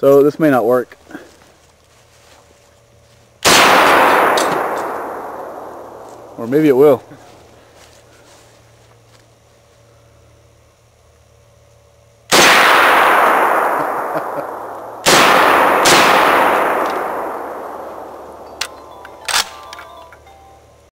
So this may not work. Or maybe it will.